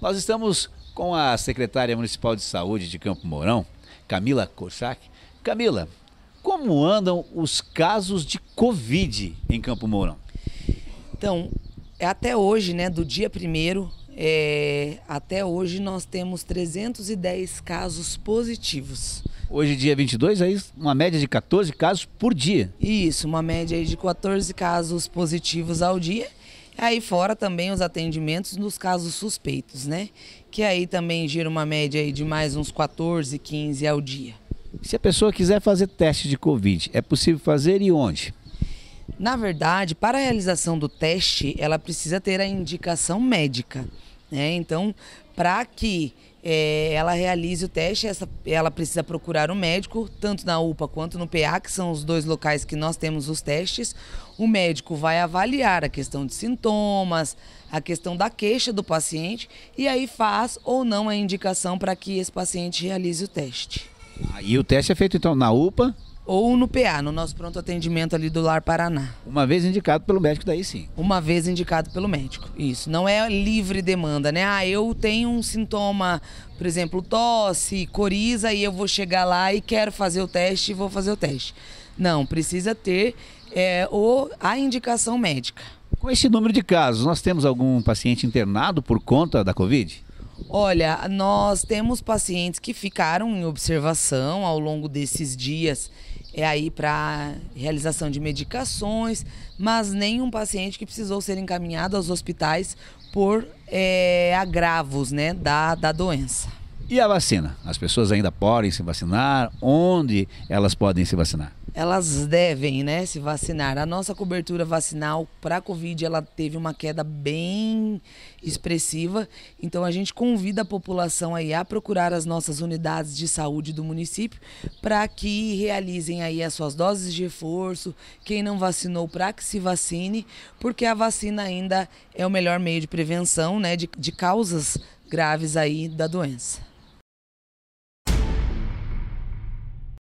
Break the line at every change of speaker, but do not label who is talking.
Nós estamos com a secretária municipal de saúde de Campo Mourão, Camila Korsak. Camila, como andam os casos de Covid em Campo Mourão?
Então, é até hoje, né, do dia primeiro, é, até hoje nós temos 310 casos positivos.
Hoje, dia 22, aí uma média de 14 casos por dia.
Isso, uma média de 14 casos positivos ao dia. Aí fora também os atendimentos nos casos suspeitos, né? Que aí também gira uma média aí de mais uns 14, 15 ao dia.
Se a pessoa quiser fazer teste de Covid, é possível fazer e onde?
Na verdade, para a realização do teste, ela precisa ter a indicação médica. Né? Então, para que é, ela realize o teste, essa, ela precisa procurar um médico, tanto na UPA quanto no PA, que são os dois locais que nós temos os testes. O médico vai avaliar a questão de sintomas, a questão da queixa do paciente e aí faz ou não a indicação para que esse paciente realize o teste.
Ah, e o teste é feito então na UPA?
Ou no PA, no nosso pronto atendimento ali do Lar Paraná.
Uma vez indicado pelo médico, daí sim.
Uma vez indicado pelo médico, isso. Não é livre demanda, né? Ah, eu tenho um sintoma, por exemplo, tosse, coriza, e eu vou chegar lá e quero fazer o teste e vou fazer o teste. Não, precisa ter é, o, a indicação médica.
Com esse número de casos, nós temos algum paciente internado por conta da Covid?
Olha, nós temos pacientes que ficaram em observação ao longo desses dias é aí para realização de medicações, mas nenhum paciente que precisou ser encaminhado aos hospitais por é, agravos né, da, da doença.
E a vacina? As pessoas ainda podem se vacinar? Onde elas podem se vacinar?
Elas devem né, se vacinar. A nossa cobertura vacinal para a Covid ela teve uma queda bem expressiva, então a gente convida a população aí a procurar as nossas unidades de saúde do município para que realizem aí as suas doses de reforço. Quem não vacinou, para que se vacine, porque a vacina ainda é o melhor meio de prevenção né, de, de causas graves aí da doença.